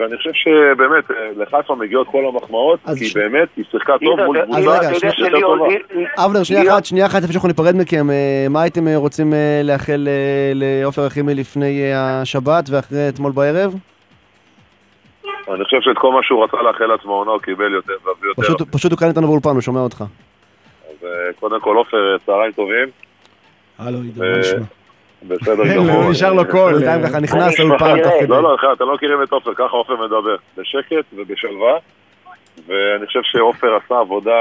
ואני חושב שבאמת, לחיפה מגיעות כל המחמאות, כי ש... באמת, היא שיחקה טוב מול קבוצה יותר טובה. אבנר, שנייה אחת, שנייה אחת, לפני שאנחנו ניפרד מכם, מה הייתם רוצים לאחל לעופר אחימי לפני השבת ואחרי אתמול בערב? אני חושב שאת כל מה שהוא רצה לאחל לעצמו עונה הוא קיבל יותר ויותר. פשוט הוא כאן איתנו באולפן, הוא שומע אותך. אז קודם כל, עופר, צהריים טובים. הלו, עידו, מה נשמע? בסדר גמור. נשאר לו קול. בינתיים ככה נכנס לאולפן תוך כדי. לא, לא, אתם לא מכירים את עופר, ככה עופר מדבר. בשקט ובשלווה. ואני חושב שעופר עשה עבודה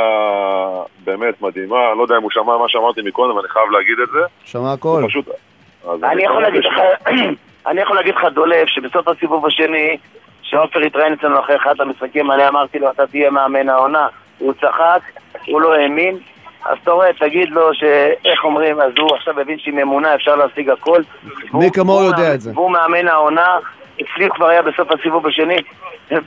באמת מדהימה. לא יודע אם הוא שמע מה שאמרתי מקודם, אני חייב להגיד את זה. שמע הכל. אני יכול להגיד לך, אני יכול להגיד לך, דולף, שבסוף הסיבוב השני, שעופר התראיין אצלנו אחרי אחד המשחקים, אני אמרתי לו, אתה תהיה מאמן העונה. הוא צחק, הוא לא האמין. אז אתה רואה, תגיד לו שאיך אומרים, אז הוא עכשיו הבין שעם אמונה אפשר להשיג הכל. מי כמוהו יודע את זה. והוא מאמן העונה, אצלי כבר היה בסוף הסיבוב השני,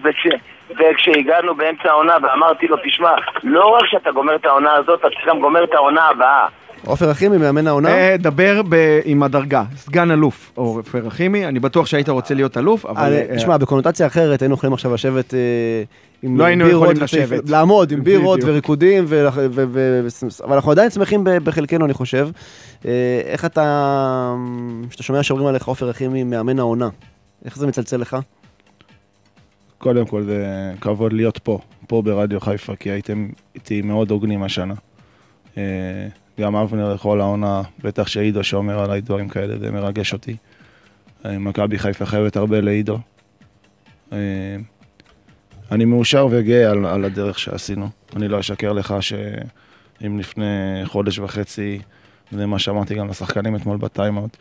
וכשהגענו באמצע העונה ואמרתי לו, תשמע, לא רק שאתה גומר את העונה הזאת, אתה גם גומר את העונה הבאה. עופר אחימי, מאמן העונה? דבר עם הדרגה, סגן אלוף עופר אחימי, אני בטוח שהיית רוצה להיות אלוף, אבל... תשמע, בקונוטציה אחרת היינו יכולים עכשיו לשבת עם לא היינו יכולים לשבת. לעמוד עם בירות וריקודים, אבל אנחנו עדיין שמחים בחלקנו, אני חושב. איך אתה, כשאתה שומע שאומרים עליך עופר אחימי, מאמן העונה, איך זה מצלצל לך? קודם כל זה כבוד להיות פה, פה ברדיו חיפה, כי הייתם איתי מאוד הוגנים השנה. גם אבנר לכל העונה, בטח שעידו שאומר עליי דברים כאלה, זה מרגש אותי. מכבי חיפה חייבת הרבה לעידו. אני מאושר וגאה על, על הדרך שעשינו. אני לא אשקר לך שאם לפני חודש וחצי, זה מה שאמרתי גם לשחקנים אתמול בטיימאוט,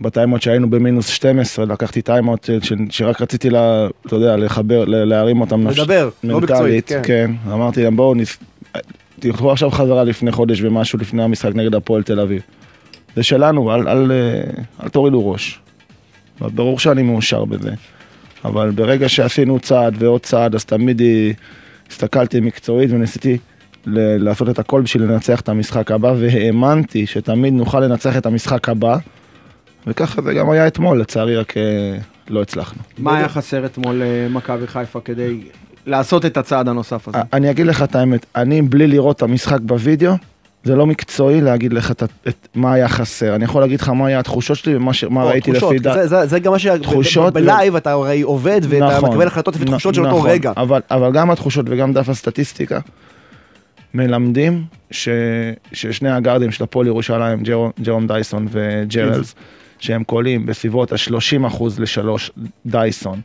בטיימאוט שהיינו במינוס 12, לקחתי טיימאוט שרק רציתי, לה, אתה יודע, לחבר, להרים אותם נפשית. לדבר, לא מקצועית, כן. כן, אמרתי להם בואו, נפ... תלכו עכשיו חזרה לפני חודש ומשהו לפני המשחק נגד הפועל תל אביב. זה שלנו, אל, אל, אל תורידו ראש. ברור שאני מאושר בזה. אבל ברגע שעשינו צעד ועוד צעד, אז תמיד הסתכלתי מקצועית וניסיתי לעשות את הכל בשביל לנצח את המשחק הבא, והאמנתי שתמיד נוכל לנצח את המשחק הבא, וככה זה גם היה אתמול, לצערי רק לא הצלחנו. מה היה חסר אתמול למכבי חיפה כדי לעשות את הצעד הנוסף הזה? אני אגיד לך את האמת, אני בלי לראות את המשחק בווידאו, זה לא מקצועי להגיד לך את, את מה היה חסר. אני יכול להגיד לך מה היה התחושות שלי ומה ש, מה ראיתי לפי דעת. זה, זה, זה גם מה תחושות ב live, ו... אתה הרי עובד ואתה נכון, מקבל החלטות לפי תחושות של נכון, אותו רגע. אבל, אבל גם התחושות וגם דף הסטטיסטיקה מלמדים ש, ששני הגארדים של הפועל ירושלים, ג'רום, ג'רום דייסון וג'רלס, שהם קולעים בסביבות ה-30% ל-3 דייסון.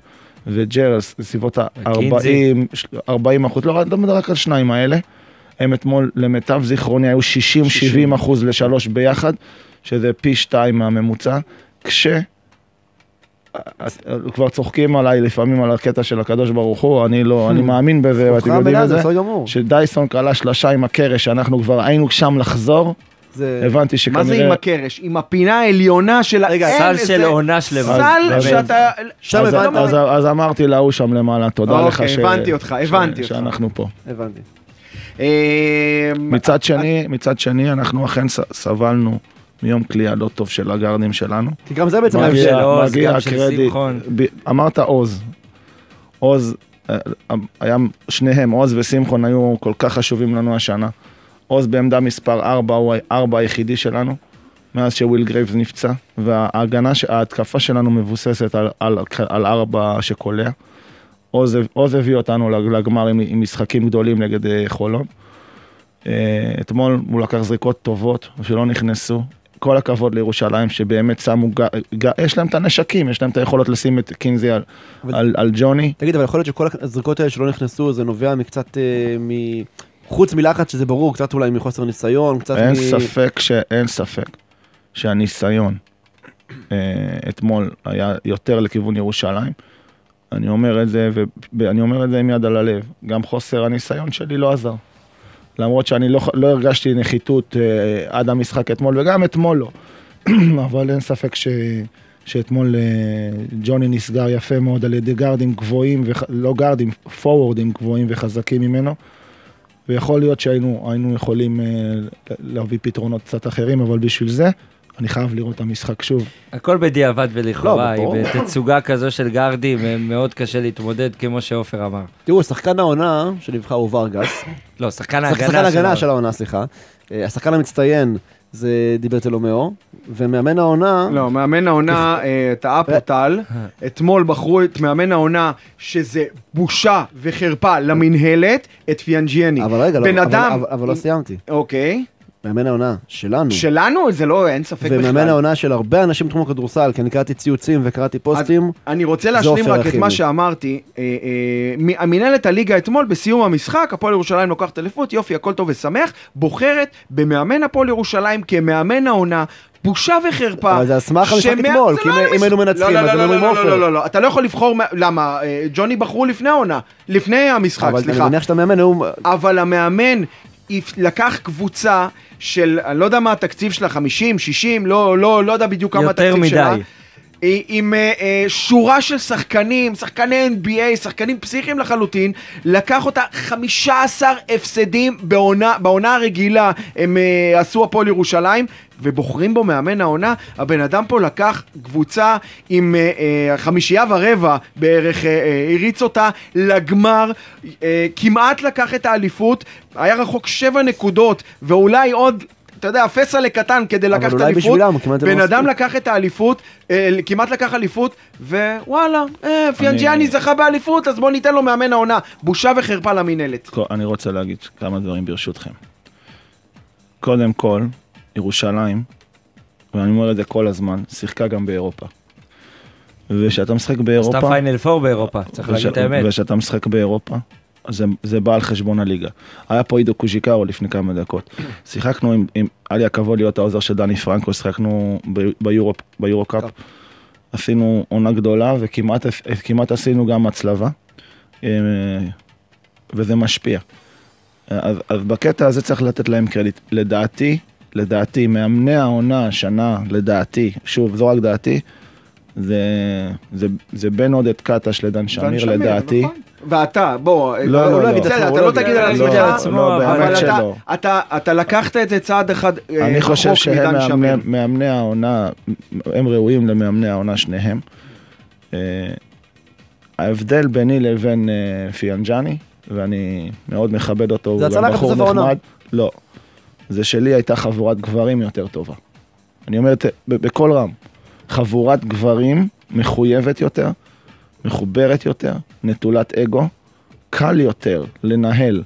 וג'רלס בסביבות ה-40, 40 אחוז, לא, לא מדבר רק על שניים האלה. הם אתמול, למיטב זיכרוני, היו 60-70 אחוז לשלוש ביחד, שזה פי שתיים מהממוצע, כש... כבר צוחקים עליי לפעמים על הקטע של הקדוש ברוך הוא, אני לא, אני מאמין בזה, ואתם יודעים את זה, שדייסון קלה שלושה עם הקרש, שאנחנו כבר היינו שם לחזור, זה... הבנתי שכנראה... מה זה עם הקרש? עם הפינה העליונה של... רגע, סל של עונה שלמה. סל שאתה... שם הבנת? אז, אז אמרתי להוא שם למעלה, תודה לך ש... אוקיי, הבנתי אותך, הבנתי אותך. שאנחנו פה. הבנתי. מצד שני, מצד שני, אנחנו אכן סבלנו מיום כליאה לא טוב של הגארדים שלנו. כי גם זה בעצם ההבדל. מגיע הקרדיט. אמרת עוז. עוז, היה שניהם, עוז ושמחון היו כל כך חשובים לנו השנה. עוז בעמדה מספר 4, הוא 4 היחידי שלנו, מאז שוויל גרייבס נפצע, וההגנה, ההתקפה שלנו מבוססת על, על, על 4 שקולע. עוז, הביא אותנו לגמר עם, עם משחקים גדולים נגד uh, חולון. Uh, אתמול הוא לקח זריקות טובות שלא נכנסו. כל הכבוד לירושלים שבאמת שמו, ג, ג, יש להם את הנשקים, יש להם את היכולות לשים את קינזי על, אבל, על, על ג'וני. תגיד, אבל יכול להיות שכל הזריקות האלה שלא נכנסו, זה נובע מקצת, uh, מ... חוץ מלחץ שזה ברור, קצת אולי מחוסר ניסיון, קצת אין מ... ספק ש... אין ספק שהניסיון uh, אתמול היה יותר לכיוון ירושלים. אני אומר את זה, ואני אומר את זה עם יד על הלב. גם חוסר הניסיון שלי לא עזר. למרות שאני לא, לא הרגשתי נחיתות אה, עד המשחק אתמול, וגם אתמול לא. אבל אין ספק ש, שאתמול אה, ג'וני נסגר יפה מאוד על ידי גארדים גבוהים, וח, לא גארדים, פורוורדים גבוהים וחזקים ממנו. ויכול להיות שהיינו יכולים אה, להביא פתרונות קצת אחרים, אבל בשביל זה אני חייב לראות את המשחק שוב. הכל בדיעבד ולכאורה, לא, ברור. עם בתצוגה כזו של גרדים, אה, מאוד קשה להתמודד, כמו שעופר אמר. תראו, שחקן העונה שנבחר הוא ורגס. לא, שחקן שחקן ההגנה הגנה שלו. של העונה, סליחה. אה, השחקן המצטיין זה דיברטלומיאו, ומאמן העונה... לא, מאמן העונה, אה, טעה פה טל. אתמול בחרו את מאמן העונה, שזה בושה וחרפה למינהלת, את פיאנג'יאני. אבל רגע, לא, אבל לא סיימתי. אוקיי. מאמן העונה שלנו. שלנו זה לא, אין ספק בכלל. ומאמן העונה של הרבה אנשים בתחום הכדורסל, כי אני קראתי ציוצים וקראתי פוסטים. אני רוצה להשלים עופר רק את. מה שאמרתי. אה, אה, מ- המינהלת הליגה אתמול, בסיום המשחק, הפועל ירושלים לוקחת אליפות, יופי, הכל טוב ושמח, בוחרת במאמן הפועל ירושלים כמאמן העונה. בושה וחרפה. אבל זה על סמך המשחק אתמול, כי לא אם- מש- היינו מנצחים, לא, אז לא, היינו לא, אומרים לא, עופר. לא, לא, לא, אתה לא יכול לבחור, מה- למה? אה, ג'וני בחרו לפני העונה, לפני המשחק, אבל אני סליחה. מניח שאתה מאמן. אבל המאמן לקח קבוצה של, אני לא יודע מה התקציב שלה, 50, 60, לא, לא, לא יודע בדיוק כמה יותר התקציב שלה. מדי. אה, עם אה, אה, שורה של שחקנים, שחקני NBA, שחקנים פסיכיים לחלוטין, לקח אותה 15 הפסדים בעונה, בעונה הרגילה, הם עשו הפועל ירושלים, ובוחרים בו מאמן העונה. הבן אדם פה לקח קבוצה עם אה, אה, חמישייה ורבע בערך, אה, אה, הריץ אותה לגמר, אה, כמעט לקח את האליפות, היה רחוק שבע נקודות, ואולי עוד... אתה יודע, פסלה קטן כדי אבל לקחת אולי אליפות, בשבילם, כמעט זה לא בן אדם. לקח את האליפות, אה, כמעט לקח אליפות, ווואלה, אה, פיאנג'יאני זכה באליפות, אז בוא ניתן לו מאמן העונה. בושה וחרפה למינהלת. אני רוצה להגיד כמה דברים ברשותכם. קודם כל, ירושלים, ואני אומר את זה כל הזמן, שיחקה גם באירופה. וכשאתה משחק באירופה... עשתה פיינל פור באירופה, צריך להגיד את האמת. וכשאתה משחק באירופה, זה, זה בא על חשבון הליגה. היה פה עידו קוז'יקרו לפני כמה דקות. שיחקנו עם, עם, היה לי הכבוד להיות העוזר של דני פרנקו, שיחקנו ביורו, ביורו קאפ. עשינו עונה גדולה וכמעט כמעט עשינו גם הצלבה, אה, וזה משפיע. אז, אז בקטע הזה צריך לתת להם קרדיט. לדעתי, לדעתי, מאמני העונה השנה, לדעתי, שוב, זו רק דעתי, זה, זה, זה בין עודד קטש לדן שמיר, לדעתי. נכון. ואתה, בוא, לא, הוא לא, לא. בסדר, אתה לא לא תגיד על יגיד עצמך, לא, אבל באמת אבל אתה- שלא. אתה- אתה לקחת את זה צעד אחד אה, אני חושב רחוק שהם מדן מאמני, שמיר. מאמני העונה, הם ראויים למאמני העונה שניהם. אה, ההבדל ביני לבין אה, פיאנג'ני, ואני מאוד מכבד אותו, הוא זה גם הצלחת בחור בסוף העונה. נחמד. לא, זה שלי הייתה חבורת גברים יותר טובה. אני אומר את זה ב- בקול רם, חבורת גברים מחויבת יותר, מחוברת יותר, נטולת אגו, קל יותר לנהל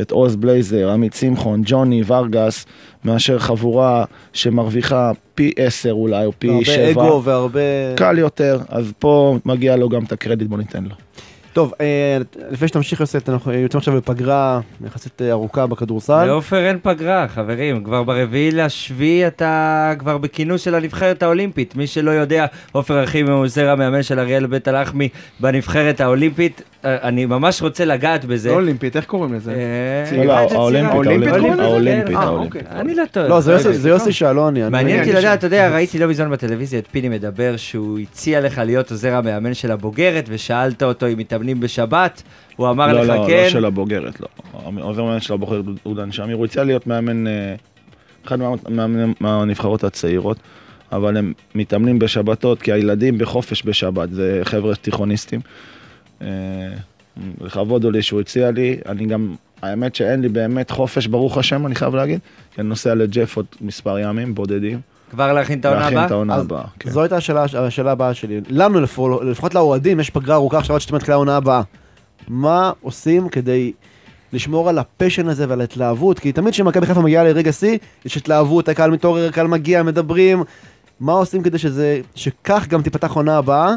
את עוז בלייזר, עמית שמחון, ג'וני, ורגס, מאשר חבורה שמרוויחה פי עשר אולי, או פי הרבה שבע. אגו והרבה... קל יותר, אז פה מגיע לו גם את הקרדיט, בוא ניתן לו. טוב, אה, לפני שתמשיך יוסף, אנחנו יוצאים עכשיו לפגרה יחסית אה, ארוכה בכדורסל. לעופר אין פגרה, חברים. כבר ברביעי לשביעי אתה כבר בכינוס של הנבחרת האולימפית. מי שלא יודע, עופר אחימי הוא עוזר המאמן של אריאל בית הלחמי בנבחרת האולימפית. אה, אני ממש רוצה לגעת בזה. לא אולימפית, איך קוראים לזה? אה, לא, לא, האולימפית, האולימפית אה. אוקיי. אני לא טועה. לא, זה יוסי- יוסי שאלוני. מעניין אותי לדעת, אתה יודע, ראיתי לא מזמן בטלוויזיה את פיני מדבר שהוא הציע לך להיות עוזר המאמן של הבוגרת ושאלת אותו אם מתאמנים בשבת, הוא אמר לא, לך לא, כן. לא של הבוגרת, לא. העוזר מאמן של הבוחרת הוא דן שמיר, הוא הציע להיות מאמן, אה, אחד מה- מה- מהנבחרות הצעירות, אבל הם מתאמנים בשבתות, כי הילדים בחופש בשבת, זה חבר'ה תיכוניסטים. אה, לכבוד הוא לי שהוא הציע לי, אני גם, האמת שאין לי באמת חופש, ברוך השם, אני חייב להגיד, כי אני נוסע לג'ף עוד מספר ימים, בודדים, כבר להכין את העונה להכין הבאה? את העונה הבאה. כן. זו הייתה השאלה, השאלה הבאה שלי. לנו, לפחות, לפחות לאוהדים, יש פגרה ארוכה עכשיו עד שאתם מתחילה העונה הבאה. מה עושים כדי לשמור על הפשן הזה ועל ההתלהבות? כי תמיד כשמכבי חיפה מגיעה לרגע שיא, יש התלהבות, הקהל מתעורר, הקהל מגיע, מדברים. מה עושים כדי שזה, שכך גם תיפתח עונה הבאה,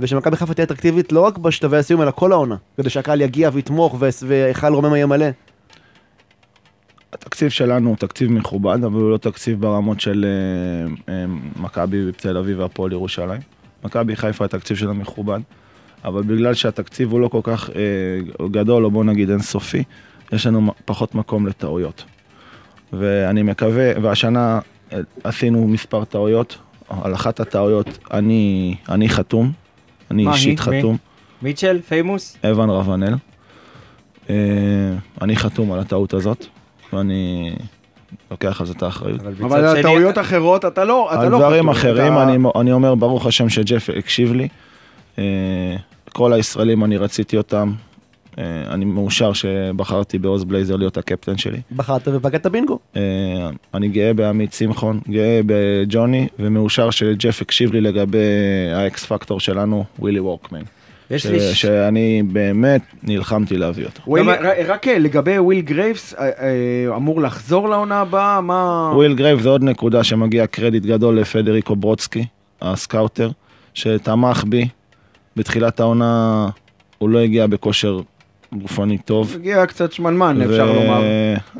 ושמכבי חיפה תהיה אטרקטיבית לא רק בשלבי הסיום, אלא כל העונה, כדי שהקהל יגיע ויתמוך והיכל רוממה יהיה מלא. התקציב שלנו הוא תקציב מכובד, אבל הוא לא תקציב ברמות של אה, אה, מכבי תל אביב והפועל ירושלים. מכבי חיפה התקציב שלה מכובד, אבל בגלל שהתקציב הוא לא כל כך אה, גדול, או בוא נגיד אינסופי, יש לנו פחות מקום לטעויות. ואני מקווה, והשנה עשינו מספר טעויות, על אחת הטעויות אני, אני חתום, אני אישית? חתום, מיטשל, פיימוס? אבן רבנאל. אה, אני חתום על הטעות הזאת, ואני לוקח על זה את האחריות. אבל על שני- טעויות אחרות אתה לא אתה על לא דברים חתום, אחרים, אתה- אני, אני אומר, ברוך השם שג'ף הקשיב לי. אה, כל הישראלים, אני רציתי אותם. אה, אני מאושר שבחרתי בעוז בלייזר להיות הקפטן שלי. בחרת ופגעת בינגו. אה, אני גאה בעמית שמחון, גאה בג'וני, ומאושר שג'ף הקשיב לי לגבי ה X factor שלנו, ווילי וורקמן. יש ש- לי... שאני באמת נלחמתי להביא אותו. וויל- רק אה, לגבי וויל גרייבס, אמור לחזור לעונה הבאה? מה... וויל גרייב זה עוד נקודה שמגיע קרדיט גדול לפדריקו ברודסקי, הסקאוטר, שתמך בי. בתחילת העונה הוא לא הגיע בכושר גופני טוב. הגיע קצת שמנמן, אפשר לומר.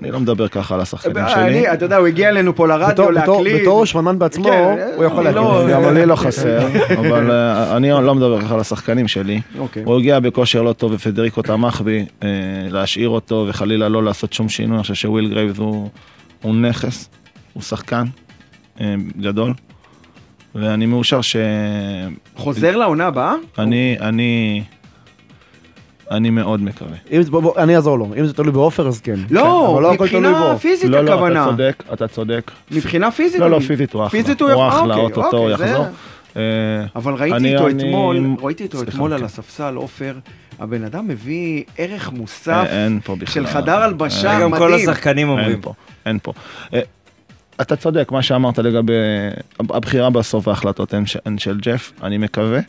אני לא מדבר ככה על השחקנים אה, שלי. אני, אתה יודע, הוא הגיע אלינו פה לרדיו בתור- בתור- להקליט. בתור שמנמן בעצמו, כן, הוא יכול אני לא- להגיד. גם לי לא חסר, אבל אה, אני לא מדבר ככה על השחקנים שלי. אוקיי. הוא הגיע בכושר לא טוב ופדריקו תמך בי, אה, להשאיר אותו וחלילה לא לעשות שום שינוי. אני חושב שוויל גרייבס הוא הוא נכס, הוא שחקן גדול, ואני מאושר שאני, חוזר לעונה הבאה? אני, אני מאוד מקווה. אם זה- בוא- בוא, אני אעזור לו, אם זה תלוי בעופר אז כן. כן, לא, הכל תלוי מבחינה. פיזית לא, לא, הכוונה. אתה צודק, אתה צודק. מבחינה פיזית? לא, לא, אני- פיזית הוא אחלה. פיזית הוא אחלה, אוקיי, אוטוטו הוא אוקיי, יחזור. אה, אבל ראיתי אני- איתו אני- אתמול, ראיתי אותו סליחה, אתמול על כן. הספסל, עופר, הבן אדם מביא ערך מוסף אה, אין פה בכלל. של חדר הלבשה אין, גם כל מדהים. השחקנים אומרים. אין פה, אין פה. אה, אתה צודק, מה שאמרת לגבי הבחירה בסוף ההחלטות הן ש- הן של ג'ף, אני מקווה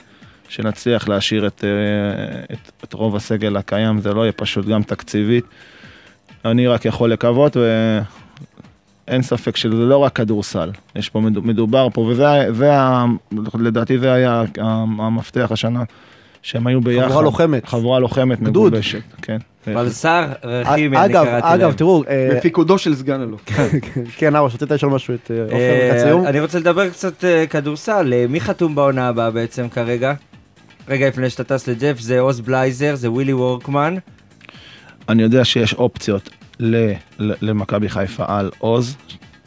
שנצליח להשאיר את, אה, את, את רוב הסגל הקיים, זה לא יהיה פשוט גם תקציבית. אני רק יכול לקוות ואין ספק שזה לא רק כדורסל, יש פה מדו- מדובר פה, וזה זה לדעתי זה היה המפתח השנה, שהם היו ביחד. חבורה לוחמת. חבורה לוחמת גדוד. מגובשת, כן. בלסר רחימי, אני אגב, קראתי אגב, להם. תראו, אה, בפיקודו של סגן אלוף. כן, ארוש, רצית לשאול משהו את אה, עופר אה, לקראת סיום? אני רוצה לדבר קצת כדורסל, מי חתום בעונה הבאה בעצם כרגע? רגע לפני שאתה טס לג'ף, זה עוז בלייזר, זה ווילי וורקמן. אני יודע שיש אופציות למכבי חיפה על עוז,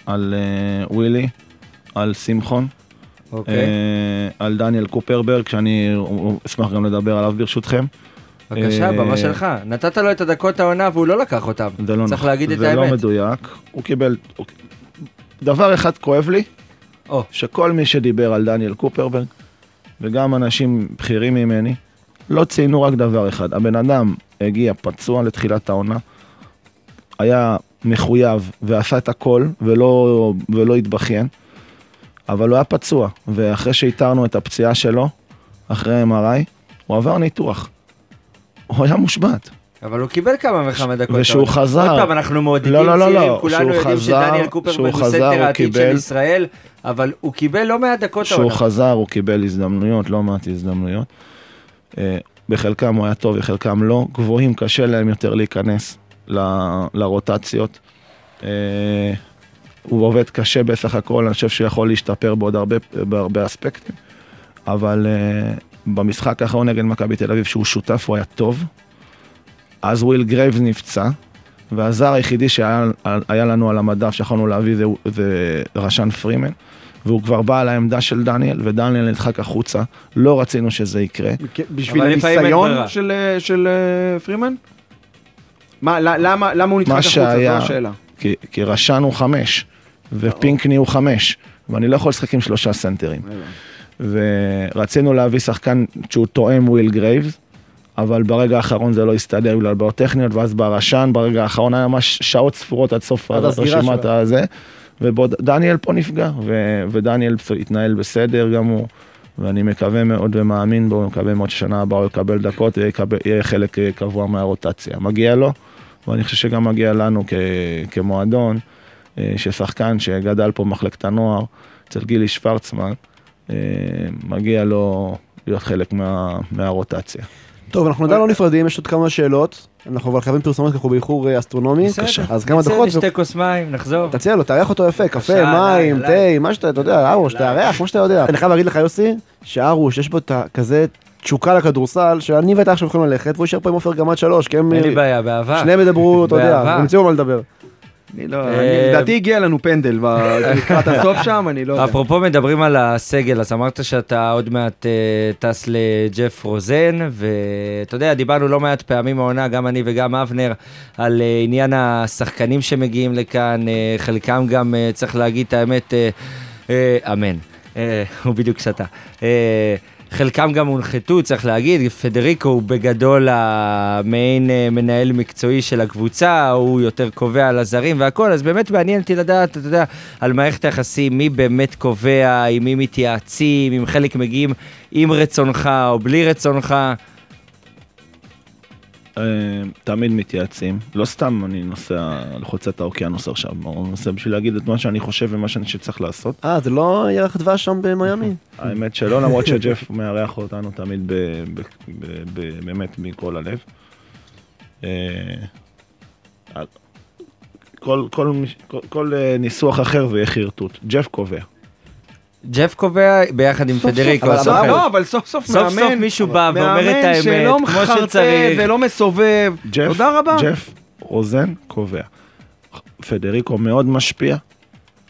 על אה, ווילי, על שמחון, אוקיי. אה, על דניאל קופרברג, שאני אשמח גם לדבר עליו ברשותכם. בבקשה, אה, במה שלך. נתת לו את הדקות העונה והוא לא לקח אותם. זה לא צריך נכון, להגיד את זה לא האמת. מדויק, הוא קיבל... דבר אחד כואב לי, שכל מי שדיבר על דניאל קופרברג, וגם אנשים בכירים ממני, לא ציינו רק דבר אחד, הבן אדם הגיע פצוע לתחילת העונה, היה מחויב ועשה את הכל ולא, ולא התבכיין, אבל הוא היה פצוע, ואחרי שאיתרנו את הפציעה שלו, אחרי MRI, הוא עבר ניתוח. הוא היה מושבת. אבל הוא קיבל כמה וכמה דקות. ושהוא. חזר. עוד פעם, אנחנו מעודדים לא, לא, לא, צעירים, לא, כולנו שהוא יודעים חזר- שדניאל שהוא קופרברג הוא סנטר העתיד של קיבל- ישראל, אבל הוא קיבל לא מעט דקות כשהוא העונה. חזר הוא קיבל הזדמנויות, לא מעט הזדמנויות. אה, בחלקם הוא היה טוב, בחלקם לא. גבוהים קשה להם יותר להיכנס ל- לרוטציות. אה, הוא עובד קשה בסך הכל, אני חושב שהוא יכול להשתפר בעוד הרבה, בהרבה אספקטים. אבל אה, במשחק האחרון נגד מכבי תל אביב, שהוא שותף, הוא היה טוב. אז וויל גרייבס נפצע, והזר היחידי שהיה היה לנו על המדף שיכולנו להביא זה, זה רשן פרימן. והוא כבר בא על העמדה של דניאל, ודניאל נדחק החוצה. לא רצינו שזה יקרה. בשביל לפעמים אין הניסיון. של, אה, של אה, פרימן? מה, למה, למה הוא נדחק החוצה? שהיה- זו השאלה. כי, כי רשן הוא חמש, ופינקני הוא חמש, ואני לא יכול לשחק עם שלושה סנטרים. ורצינו להביא שחקן שהוא תואם וויל גרייבס, אבל ברגע האחרון זה לא הסתדר בגלל בעיות טכניות, ואז בא רשן, ברגע האחרון היה ממש שעות ספורות עד סוף רשימת. הזה, ודניאל פה נפגע, ו- ודניאל התנהל בסדר גם הוא. ואני מקווה מאוד ומאמין בו, מקווה מאוד ששנה הבאה הוא יקבל דקות ויהיה חלק אה, קבוע מהרוטציה. מגיע לו, ואני חושב שגם מגיע לנו כ- כמועדון, אה, ששחקן שגדל פה במחלקת הנוער, אצל גילי שוורצמן, אה, מגיע לו להיות חלק מה, מהרוטציה. טוב, אנחנו עדיין לא נפרדים, יש עוד כמה שאלות. אנחנו אבל חייבים פרסומות, כי אנחנו באיחור אה, אסטרונומי. בסדר. אז כמה דקות. נשתה כוס מים, נחזור. תציע לו, תארח אותו יפה, קפה, מים, תה, מה שאתה, אתה יודע, ארוש, תארח, כמו שאתה יודע. אני חייב להגיד לך, יוסי, שארוש, יש בו את הכזה תשוקה לכדורסל, שאני ואתה עכשיו יכולים ללכת, והוא יישאר פה עם עופר גם עד שלוש, כי הם... אין לי בעיה, באהבה. שניהם ידברו, אתה יודע. ימצאו מה לדבר. אני לא, אה, לדעתי הגיע לנו פנדל לקראת הסוף שם, אני לא יודע. אפרופו מדברים על הסגל, אז אמרת שאתה עוד מעט אה, טס לג'ף רוזן, ואתה יודע, דיברנו לא מעט פעמים העונה, גם אני וגם אבנר, על אה, עניין השחקנים שמגיעים לכאן, חלקם גם, צריך להגיד את האמת, אמן, הוא בדיוק שתה. חלקם גם הונחתו, צריך להגיד, פדריקו הוא בגדול המעין אה, מנהל מקצועי של הקבוצה, הוא יותר קובע על הזרים והכל, אז באמת מעניין אותי לדעת, אתה יודע, על מערכת היחסים, מי באמת קובע, עם מי מתייעצים, אם חלק מגיעים עם רצונך או בלי רצונך. אה, תמיד מתייעצים. לא סתם אני נוסע לחוצת האוקיינוס עכשיו, אני נוסע בשביל להגיד את מה שאני חושב ומה שאני שצריך לעשות. אה, זה לא ירח דבש שם במיאמי? האמת שלא, למרות שג'ף מארח אותנו תמיד באמת מכל הלב. אה, כל, כל, כל, כל אה, ניסוח אחר זה יהיה חרטוט. ג'ף קובע. ג'ף קובע ביחד עם סוף סוף, פדריקו. אבל- לא, אבל סוף סוף סוף מאמן, סוף מישהו בא ואומר את מאמן האמת, שלא כמו מחרטט שצריך. ולא מסובב. ג'ף, תודה רבה. ג'ף רוזן קובע. פדריקו מאוד משפיע,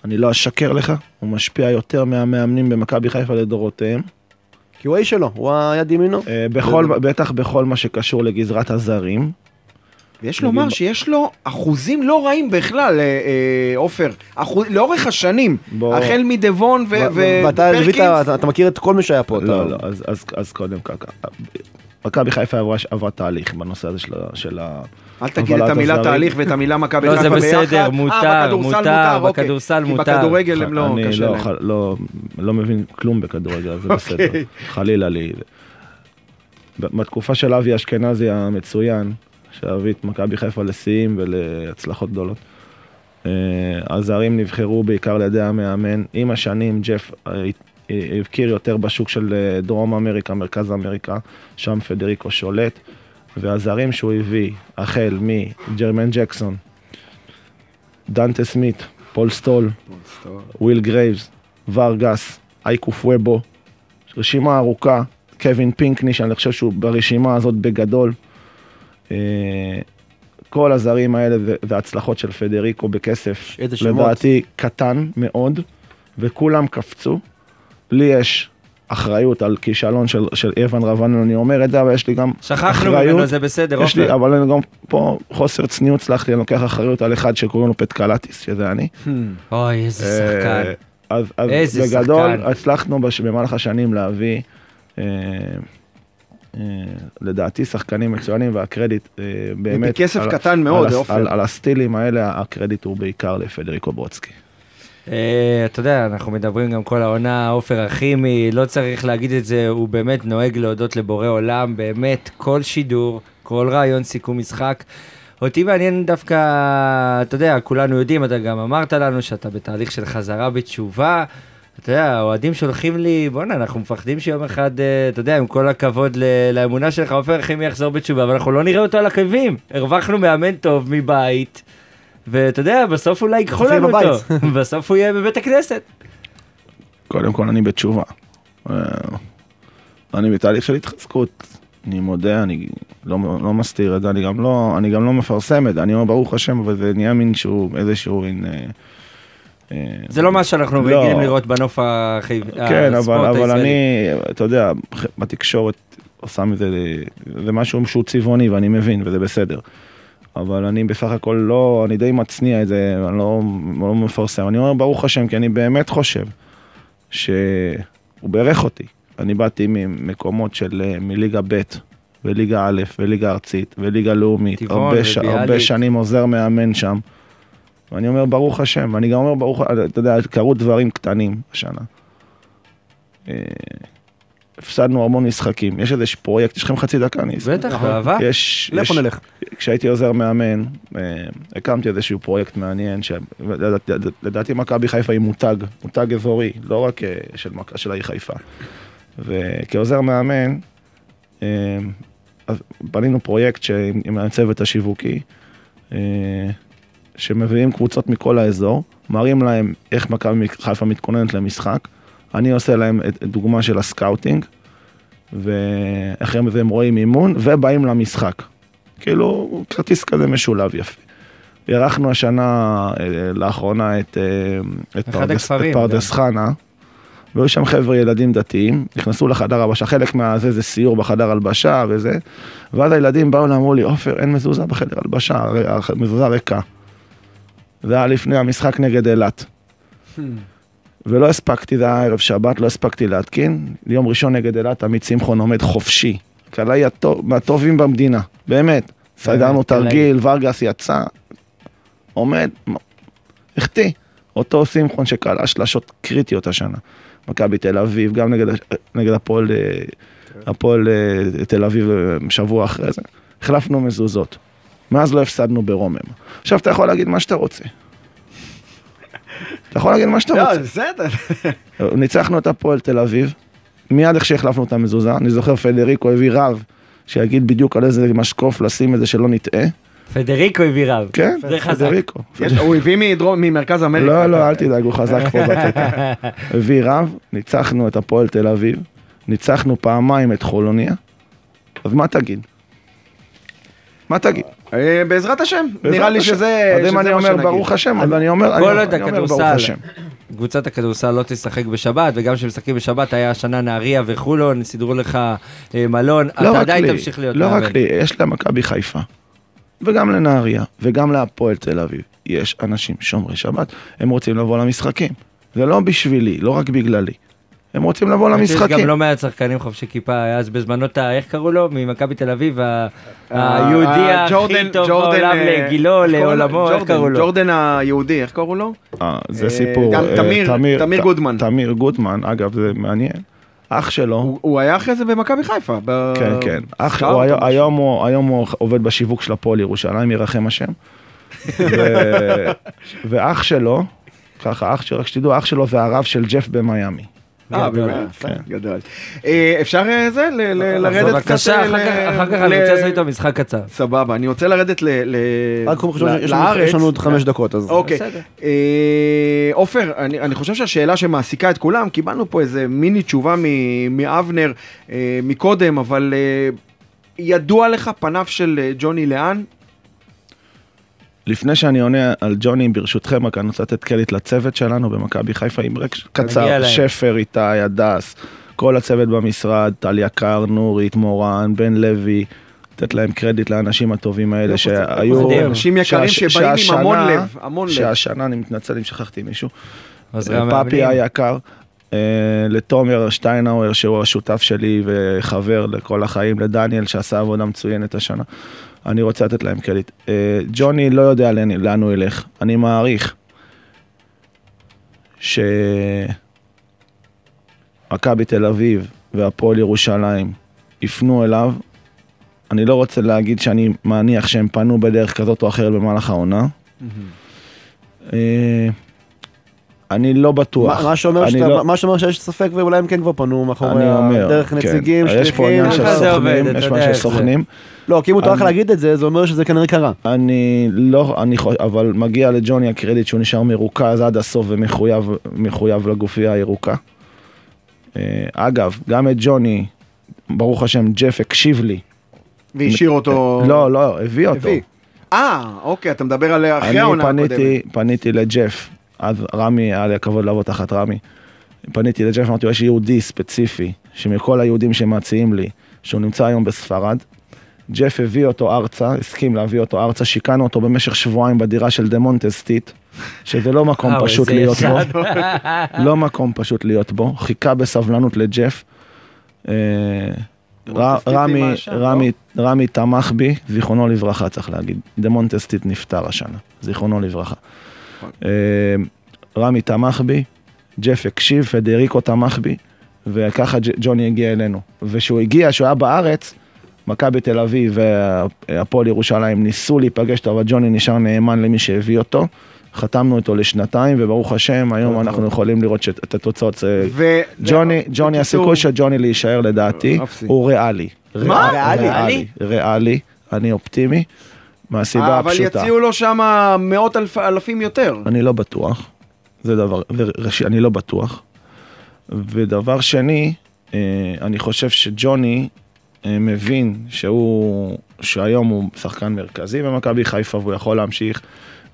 אני לא אשקר לך, הוא משפיע יותר מהמאמנים במכבי חיפה לדורותיהם. כי הוא האיש שלו, הוא היד ימינו. אה, בטח בכל מה שקשור לגזרת הזרים. ויש לומר שיש לו אחוזים לא רעים בכלל, אה, אה, עופר. אחוז- לאורך השנים, בוא- החל מדבון ו- ו- ואתה ליווית, ופרקינס. אתה- אתה מכיר את כל מי שהיה פה. אתה- לא, לא, אז, אז, אז קודם ככה. מכבי חיפה עברה, עברה תהליך בנושא הזה של, ה- של ה... אל תגיד את המילה הזרים. תהליך ואת המילה מכבי לא, חיפה זה ביחד. בסדר, אה, מותר, בכדורסל מותר, אוקיי. כי מותר. בכדורגל הם לא, אני קשה לא, להם. לא, לא מבין כלום בכדורגל, זה בסדר. אוקיי. חלילה לי. בתקופה של אבי אשכנזי המצוין, שהביא את מכבי חיפה לשיאים ולהצלחות גדולות, אה, הזרים נבחרו בעיקר על ידי המאמן. עם השנים ג'ף אה, הבקיר יותר בשוק של אה, דרום אמריקה, מרכז אמריקה, שם פדריקו שולט, והזרים שהוא הביא, החל מג'רמן ג'קסון, דנטה סמית, פול סטול, וויל גרייבס, ורגס, אייקו פואבו, רשימה ארוכה, קווין פינקני, שאני חושב שהוא ברשימה הזאת בגדול. אה, כל הזרים האלה וההצלחות של פדריקו בכסף. לדעתי קטן מאוד, וכולם קפצו. לי יש אחריות על כישלון של, של אבן רבנן, אני אומר את זה, אבל יש לי גם שכחנו אחריות. ממנו, זה בסדר, יש לי. אבל אני גם פה חוסר צניעות, סלח לי, אני לוקח אחריות על אחד שקוראים לו פטקלטיס, שזה אני. אוי, איזה שחקן. אה, אז, אז איזה בגדול שחקן. הצלחנו בש, במהלך השנים להביא, אה, לדעתי, שחקנים מצוינים, והקרדיט אה, באמת... בכסף על- קטן מאוד, על, עופר. על, על הסטילים האלה, הקרדיט הוא בעיקר לפדריקו ברודסקי. אה, אתה יודע, אנחנו מדברים גם כל העונה, עופר אחימי, לא צריך להגיד את זה, הוא באמת נוהג להודות לבורא עולם, באמת, כל שידור, כל רעיון סיכום משחק. אותי מעניין דווקא, אתה יודע, כולנו יודעים, אתה גם אמרת לנו שאתה בתהליך של חזרה בתשובה. אתה יודע, האוהדים שולחים לי, בואנה, אנחנו מפחדים שיום אחד, אה, אתה יודע, עם כל הכבוד לאמונה שלך, עופר אחימי יחזור בתשובה, אבל אנחנו לא נראה אותו על הקווים. הרווחנו מאמן טוב מבית, ואתה יודע, בסוף אולי ייקחו לנו. אותו. בסוף הוא יהיה בבית הכנסת. קודם כל, אני בתשובה. אה, אני בתהליך של התחזקות. אני מודה, אני לא, לא מסתיר את זה, אני גם לא, אני גם לא מפרסם את זה, אני אומר ברוך השם, אבל זה נהיה מין שהוא, איזשהו מין... אה, זה לא מה שאנחנו לא. רגילים לראות בנוף החיב... כן, אבל. אני, אתה יודע, בתקשורת עושה מזה, זה משהו שהוא צבעוני ואני מבין וזה בסדר. אבל אני בסך הכל לא, אני די מצניע את זה, אני לא, לא מפרסם. אני אומר ברוך השם, כי אני באמת חושב שהוא בירך אותי. אני באתי ממקומות של, אה, מליגה ב' וליגה א' וליגה ארצית וליגה לאומית. הרבה, ש. הרבה שנים עוזר מאמן שם. ואני אומר ברוך השם, אני גם אומר ברוך, אתה יודע, קרו דברים קטנים השנה. אה, הפסדנו המון משחקים, יש איזה פרויקט, יש לכם חצי דקה? אני. בטח, באהבה. יש, לאיפה נלך? כשהייתי עוזר מאמן, אה, הקמתי איזשהו פרויקט מעניין, שלדעתי מכבי חיפה היא מותג, מותג אזורי, לא רק אה, של, העיר חיפה. וכעוזר מאמן, אה, בנינו פרויקט עם הצוות השיווקי, אה, שמביאים קבוצות מכל האזור, מראים להם איך מכבי חיפה מתכוננת למשחק, אני עושה להם את- דוגמה של ה scouting, ואחרי זה הם רואים אימון, ובאים למשחק. כאילו, כרטיס כזה משולב יפה. אירחנו השנה, אה, לאחרונה, את, אה, את פרדס, הכפרים, את פרדס חנה, והיו שם חבר'ה ילדים דתיים, נכנסו לחדר הלבשה, חלק מהזה זה סיור בחדר הלבשה וזה, ואז הילדים באו ואמרו לי, עופר, אין מזוזה בחדר הלבשה, הרי המזוזה ריקה. זה היה לפני המשחק נגד אילת. ולא הספקתי, זה היה ערב שבת, לא הספקתי להתקין. יום ראשון נגד אילת, עמית שמחון עומד חופשי. קלעי הטוב- מהטובים במדינה, באמת. סגרנו. תרגיל, ורגס יצא, עומד, החטיא. אותו שמחון שקלע שלשות קריטיות השנה. מכבי תל אביב, גם נגד, נגד הפועל, אה, הפועל אה, תל אביב אה, שבוע אחרי זה. החלפנו מזוזות. מאז לא הפסדנו ברומם. עכשיו אתה יכול להגיד מה שאתה רוצה. אתה יכול להגיד מה שאתה לא, רוצה. בסדר. ניצחנו את הפועל תל אביב, מיד איך שהחלפנו את המזוזה, אני זוכר פדריקו הביא רב, שיגיד בדיוק על איזה משקוף לשים את זה שלא נטעה. פדריקו הביא רב. כן. פדריקו. הוא הביא מדרום- ממרכז אמריקה. לא, לא, אל תדאג, הוא חזק פה בקטע. הביא רב, ניצחנו את הפועל תל אביב, ניצחנו פעמיים את חולוניה, אז מה תגיד? מה תגיד? אה, בעזרת השם, נראה לי. שזה אז אם שזה אני מה אומר שנגיד. ברוך השם, אז אני אומר, ברוך השם. קבוצת הכדורסל לא תשחק בשבת, וגם כשמשחקים בשבת היה השנה נהריה וחולון, סידרו לך אה, מלון, לא אתה עדיין תמשיך להיות לא מאמן. רק לי, יש למכבי חיפה, וגם לנהריה, וגם להפועל תל אביב. יש אנשים שומרי שבת, הם רוצים לבוא למשחקים. זה לא בשבילי, לא רק בגללי. הם רוצים לבוא יש גם למשחקים. לא מעט שחקנים חובשי כיפה, אז בזמנו. איך קראו לו? ממכבי תל אביב, ה- אה, היהודי אה, הכי ג'ורדן- טוב ג'ורדן, בעולם אה, לגילו? לעולמו, איך ג'ורדן, קראו לו? ג'ורדן היהודי, איך קראו לו? אה, זה סיפור. גם תמיר- גודמן. תמיר גודמן, אגב, זה מעניין. אח שלו, הוא הוא היה אחרי זה במכבי חיפה. ב- כן, כן. אח או היום- הוא- היום הוא עובד בשיווק של הפועל ירושלים, ירחם השם. ו- ואח שלו, ככה, אח שלו, רק שתדעו, אח שלו זה הרב של ג'ף במיאמי. אה. באמת, גדול. אה, אפשר זה, ל- ל- לרדת קצת... בבקשה, אחר כך- אני רוצה לעשות איתו משחק קצר. סבבה, אני רוצה לרדת לארץ. יש לנו עוד חמש דקות, אז... אוקיי. בסדר. אה, עופר, אני, אני חושב שהשאלה שמעסיקה את כולם, קיבלנו פה איזה מיני תשובה מ- מאבנר אה, מקודם, אבל אה, ידוע לך פניו של ג'וני לאן? לפני שאני עונה על ג'וני, ברשותכם, רק אני רוצה לתת קרדיט לצוות שלנו במכבי חיפה, עם רק קצר. שפר, איתי, הדס, כל הצוות במשרד, טל יקר, נורית, מורן, בן לוי, לתת להם קרדיט לאנשים הטובים האלה שהיו... מדהים. אנשים יקרים שבאים עם המון לב, המון לב. שהשנה, אני מתנצל אם שכחתי מישהו, פפי המאמנים. היקר, אה, לתומר שטיינאוור שהוא השותף שלי וחבר לכל החיים, לדניאל שעשה עבודה מצוינת השנה. אני רוצה לתת להם קרדיט. אה, ג'וני לא יודע לאן, הוא ילך. אני מעריך שמכבי תל אביב והפועל ירושלים יפנו אליו. אני לא רוצה להגיד שאני מניח שהם פנו בדרך כזאת או אחרת במהלך העונה. אה, אני לא בטוח. מה- מה שאומר אני שאתה- לא- מה שאומר שיש ספק ואולי הם כן כבר פנו מאחורי אני. אומר, דרך כן. נציגים, יש פה שליחים. עניין של סוכנים, יש יודע עניין של. סוכנים. לא, כי אם הוא טורח אני- להגיד את זה, זה אומר שזה כנראה קרה. אני לא, אני חושב, אבל מגיע לג'וני הקרדיט שהוא נשאר מרוכז עד הסוף ומחויב מחויב לגופייה הירוקה. אה, אגב, גם את ג'וני, ברוך השם, ג'ף הקשיב לי. והשאיר אותו... לא, לא, הביא אותו. אה, אוקיי, אתה מדבר על אחרי אני העונה הקודמת. פניתי, פניתי לג'ף, אז רמי, היה לי הכבוד לעבוד תחת רמי. פניתי לג'ף, אמרתי לו, יש יהודי ספציפי, שמכל היהודים שמציעים לי, שהוא נמצא היום בספרד, ג'ף הביא אותו ארצה, הסכים להביא אותו ארצה, שיכנו אותו במשך שבועיים בדירה של דה מונטסטיט, שזה לא מקום וואו, פשוט להיות. בו, לא מקום פשוט להיות בו, חיכה בסבלנות לג'ף. אה, רמי, האשם, רמי, רמי תמך בי, זיכרונו לברכה צריך להגיד, דה מונטסטיט נפטר השנה, זיכרונו לברכה. אה, רמי תמך בי, ג'ף הקשיב, פדריקו תמך בי, וככה ג'וני הגיע אלינו. וכשהוא הגיע, כשהוא היה בארץ, מכבי תל אביב והפועל ירושלים ניסו להיפגש אבל ג'וני נשאר נאמן למי שהביא אותו. חתמנו איתו לשנתיים, וברוך השם, היום אנחנו יכולים לראות את התוצאות. ו... ג'וני, ג'וני, הסיכוי של ג'וני להישאר לדעתי. הוא ריאלי. מה? ריאלי? ריאלי, אני אופטימי, מהסיבה אבל הפשוטה. יציעו לו שם מאות אלפ- אלפים יותר. אני לא בטוח, זה דבר, זה ראשי, אני לא בטוח. ודבר שני, אה, אני חושב שג'וני אה, מבין שהוא, שהיום הוא שחקן מרכזי במכבי חיפה והוא יכול להמשיך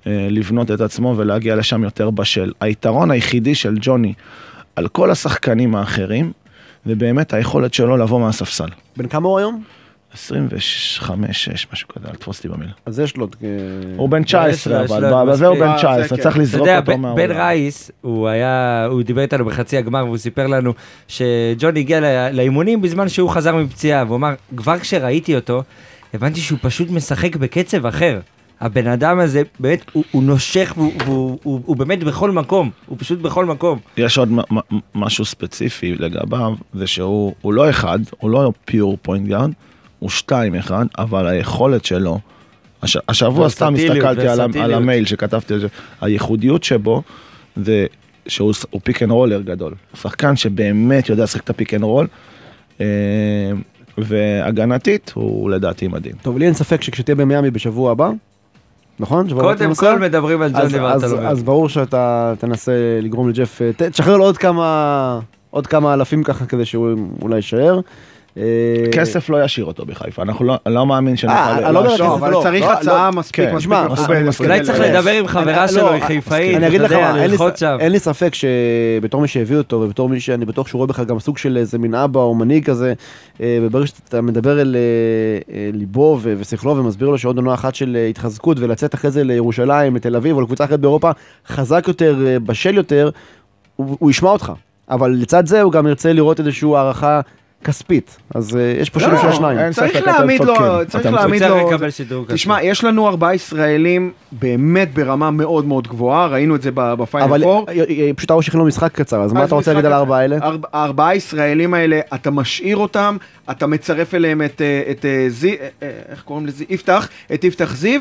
אה, לבנות את עצמו ולהגיע לשם יותר בשל. היתרון היחידי של ג'וני על כל השחקנים האחרים, זה באמת היכולת שלו לבוא מהספסל. בן כמה הוא היום? 25, 6, משהו כזה, אל תפוס אותי במילה. אז יש לו... אה, הוא בן יש לו- 19, יש לו אבל בזה הוא. בן אה, זה 19, כן. צריך אתה לזרוק יודע, אותו מהעולם. בן רייס, הוא היה, הוא דיבר איתנו בחצי הגמר והוא סיפר לנו שג'וני הגיע לאימונים בזמן שהוא חזר מפציעה, והוא אמר, כבר כשראיתי אותו, הבנתי שהוא פשוט משחק בקצב אחר. הבן אדם הזה, באמת, הוא, הוא נושך והוא הוא, הוא, הוא באמת בכל מקום, הוא פשוט בכל מקום. יש עוד משהו ספציפי לגביו, זה שהוא הוא לא אחד, הוא לא pure point guard, הוא שתיים אחד, אבל היכולת שלו, הש, השבוע סתם הסתכלתי על, על. המייל שכתבתי הייחודיות שבו זה שהוא pick and roller גדול, שחקן שבאמת יודע לשחק את ה pick and roll, אה, והגנתית הוא לדעתי מדהים. טוב, לי אין ספק שכשתהיה במיאמי בשבוע הבא, נכון? קודם? כל מדברים על אז- ג'וני אז- ואתה לא אז ברור שאתה תנסה לגרום לג'ף, תשחרר לו עוד כמה, עוד כמה אלפים ככה כדי שהוא אולי יישאר. אה, כסף לא ישאיר אותו בחיפה, אנחנו לא, לא מאמין שנוכל... אה, לא להשאיר- כסף, אבל לא, צריך לא, הצעה לא, מספיק כן, מכובדת. אולי צריך לדבר עם חברה אני- שלו, לא, היא חיפאית, אני אגיד לך אין לי ספק שבתור מי שהביא אותו, ובתור מי שאני בטוח שהוא רואה בך גם סוג של איזה מין אבא או מנהיג כזה, אה, וברגע שאתה מדבר אל ליבו ושכלו ומסביר לו שעוד עונה אחת של התחזקות ולצאת אחרי זה לירושלים, לתל אביב או לקבוצה אחרת באירופה, חזק יותר, בשל יותר, הוא ישמע אותך. אבל לצד זה הוא גם ירצה לראות איזושהי הערכה כספית. אז אה, יש פה שילוב של לא, השניים. אין צריך להעמיד לו-. צריך להעמיד לו-. תשמע, יש לנו ארבעה ישראלים באמת ברמה מאוד מאוד גבוהה, ראינו את זה בפיינל אבל פור. אה, אה, פשוט הראש לו משחק קצר, אז מה אתה רוצה להגיד על. הארבעה האלה? ארבע- הארבעה הישראלים האלה, אתה משאיר אותם, אתה מצרף אליהם את, את זיו, איך קוראים לזה? יפתח, את יפתח זיו.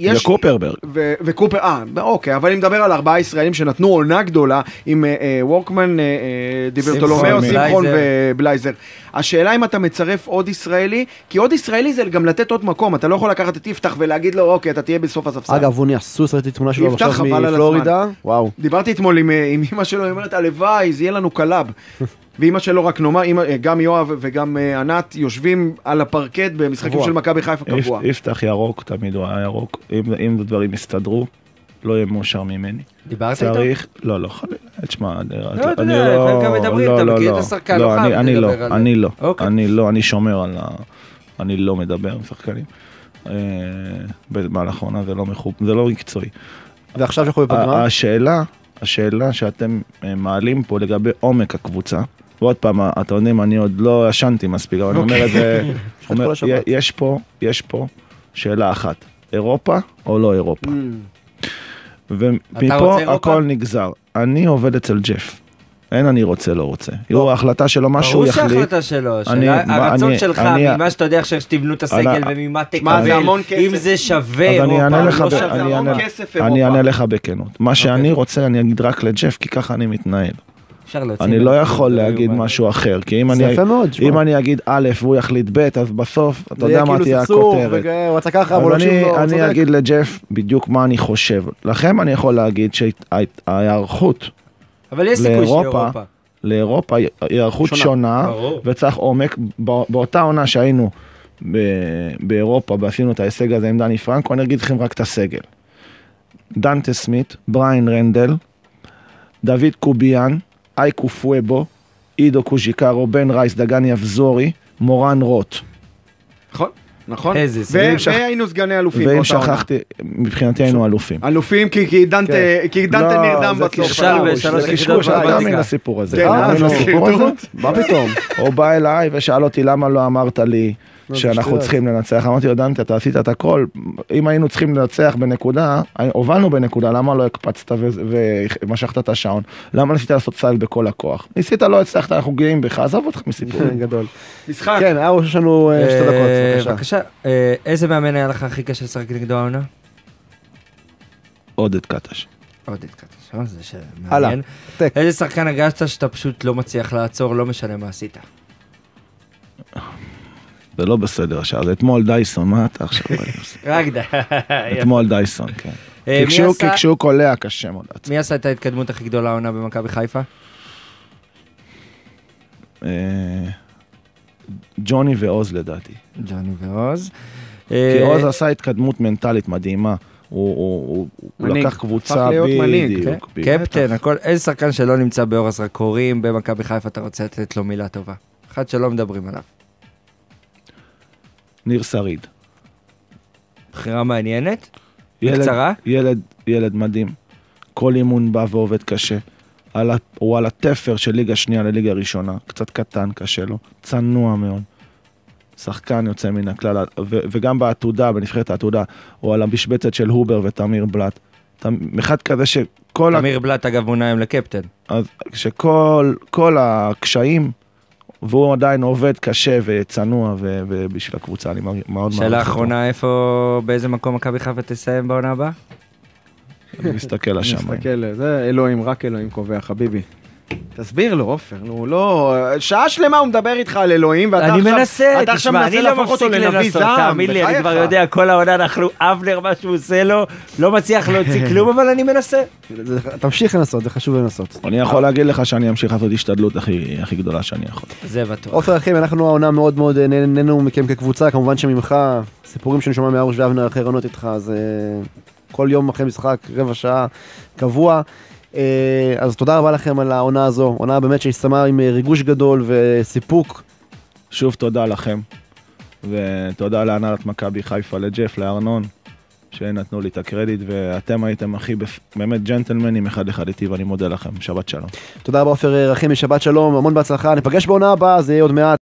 יש- וקופרברג. ו- וקופר, אה, אוקיי, אבל אני מדבר על ארבעה ישראלים שנתנו עונה גדולה עם אה, אה, וורקמן, אה, אה, דיברטולומיאו, שמחון, שמחון בלייזר. ובלייזר. השאלה אם אתה מצרף עוד ישראלי, כי עוד ישראלי זה גם לתת עוד מקום, אתה לא יכול לקחת את יפתח ולהגיד לו, אוקיי, אתה תהיה בסוף הספסל. אגב, הוא נהיה סוס, ראיתי תמונה שלו עכשיו מפלורידה, וואו. דיברתי אתמול עם, אה, עם אמא שלו, היא אומרת, הלוואי, זה יהיה לנו club. ואימא שלו, רק נאמר, אה, גם יואב וגם אה, ענת יושבים על הפרקט במשחקים. של מכבי חיפה קבוע. יפ- יפתח ירוק, תמיד הוא היה ירוק. אם, אם דברים יסתדרו, לא יהיה מאושר ממני. דיברת איתו? צריך, לא, לא, חלילה, תשמע, אני לא, אתה יודע, לפעמים גם מדברים, אתה מכיר את השחקן, לא לא, חייב אני- אני לא, אני לא, אוקיי. אני לא, אני שומר על ה... אני לא מדבר עם שחקנים. אה, במהלך העונה זה לא מחוב, זה לא מקצועי. ועכשיו שאנחנו בפגרה, השאלה, השאלה שאתם אה, מעלים פה לגבי עומק הקבוצה, ועוד פעם, אתם יודעים, אני עוד לא ישנתי מספיק, אבל אני אומר את זה, אוקיי. יש אומר, פה, יש פה שאלה אחת, אירופה או לא אירופה? רוצה ומפה? הכל נגזר. אני עובד אצל ג'ף. אין אני רוצה, לא רוצה. יהיו ההחלטה שלו, מה שהוא ברור יחליט. שההחלטה שלו, הרצון שלך, ממה שאתה יודע עכשיו שתבנו את הסגל וממה תקבל. אם זה שווה אירופה, לא שווה. אני המון אענה- לך בכנות. מה שאני רוצה, אני אגיד רק לג'ף, כי ככה אני מתנהל. אפשר להוציא אני לא יכול להגיד. משהו אחר, כי אם אני... יפה מאוד. אם אני אגיד א' והוא יחליט ב', אז בסוף, אתה יודע מה כאילו תהיה הכותרת. אבל אני, לא אני צודק. אגיד לג'ף בדיוק מה אני חושב. לכם אני יכול להגיד שההיערכות לאירופה. לאירופה היא היערכות שונה. וצריך עומק. בא- באותה עונה שהיינו ב- באירופה ועשינו את ההישג הזה עם דני פרנקו, אני אגיד לכם רק את הסגל. דנטה סמית, בריין רנדל, דוד קוביאן, אייקו פואבו, עידו קוז'יקרו, בן רייס, דגן יבזורי, מורן רוט. נכון, נכון. איזה. שכ- והיינו סגני אלופים ואם. שכחתי, מבחינתי היינו אלופים. אלופים, כי- כי דנטה כן. לא, נרדם זה בסוף. זה יחידות קשקוש, אתה. מאמין לסיפור הזה. מה פתאום? הוא בא אליי ושאל אותי למה לא אמרת לי שאנחנו שטויות. צריכים לנצח. אמרתי לו, דנטה, אתה עשית את הכל, אם היינו צריכים לנצח בנקודה, הובלנו בנקודה, למה לא הקפצת ומשכת את השעון? למה ניסית לעשות סייל בכל הכוח? ניסית, לא הצלחת, אנחנו גאים בך, עזוב אותך מסיפורים. גדול. משחק. כן, ארוש, יש לנו אה, שתי אה, דקות, בבקשה. בבקשה, אה, איזה מאמן היה לך הכי קשה לשחק נגדו העונה? עודד קטש. עודד קטש, אה? זה שמעניין. איזה שחקן הרגשת שאתה פשוט לא מצליח לעצור, לא משנה מה עשית? זה לא בסדר עכשיו, זה אתמול דייסון, מה אתה עכשיו? רק די. אתמול דייסון, כן. אה, כי מי כשהוא- קולע קשה מאוד. מי עשה את ההתקדמות הכי גדולה העונה במכבי חיפה? אה, ג'וני ועוז לדעתי. ג'וני ועוז. כי אה, עוז עשה התקדמות מנטלית מדהימה. הוא- הוא הוא- הוא. לקח קבוצה בדיוק. כן, בדיוק. קפטן, הכל, אין שחקן שלא נמצא באור הזרקורים במכבי חיפה, אתה רוצה לתת לו מילה טובה. אחד שלא מדברים עליו. ניר שריד. בחירה מעניינת, ילד- בקצרה. ילד, ילד מדהים. כל אימון בא ועובד קשה. על ה, הוא על התפר של ליגה שנייה לליגה ראשונה. קצת קטן, קשה לו. צנוע מאוד. שחקן יוצא מן הכלל. ו, וגם בעתודה, בנבחרת העתודה, הוא על המשבצת של הובר ותמיר בלאט. אחד כזה שכל, ה, תמיר בלאט אגב מונה היום לקפטן. אז שכל כל הקשיים, והוא עדיין עובד קשה וצנוע ו, ובשביל הקבוצה, אני מאוד מאוד שאלה מעריך אותו. אחרונה, איפה, באיזה מקום מכבי חיפה תסיים בעונה הבאה? אני מסתכל לשמיים. מסתכל, זה אלוהים, רק אלוהים קובע, חביבי. תסביר לו, עופר, נו, לא... שעה שלמה הוא מדבר איתך על אלוהים, ואתה אני עכשיו... מנסה, אתה עכשיו תשמע, מנסה אני לא מפסיק לנסות, תאמין לי, אני. כבר יודע, כל העונה אנחנו, אבנר, מה שהוא עושה לו, לא מצליח להוציא כלום, אבל אני מנסה. זה- תמשיך לנסות, זה חשוב לנסות. אני יכול להגיד לך שאני אמשיך לעשות השתדלות הכי, גדולה שאני יכול. זה בטוח. עופר אחים, אנחנו העונה מאוד מאוד אה, נהנינו מכם כקבוצה, כמובן שממך, סיפורים שאני שומע מארוש ואבנר אחרי רעיונות איתך, אז אה, כל יום אחרי משחק, רבע שעה, קבוע. אה, אז תודה רבה לכם על העונה הזו, עונה באמת שהסתיימה עם אה, ריגוש גדול וסיפוק. שוב תודה לכם, ותודה להנהלת מכבי חיפה, לג'ף, לארנון, שנתנו לי את הקרדיט, ואתם הייתם הכי בפ... באמת ג'נטלמנים אחד אחד איתי, ואני מודה לכם. שבת שלום. תודה רבה עופר אה, רחים, שבת שלום, המון בהצלחה, ניפגש בעונה הבאה, זה יהיה עוד מעט.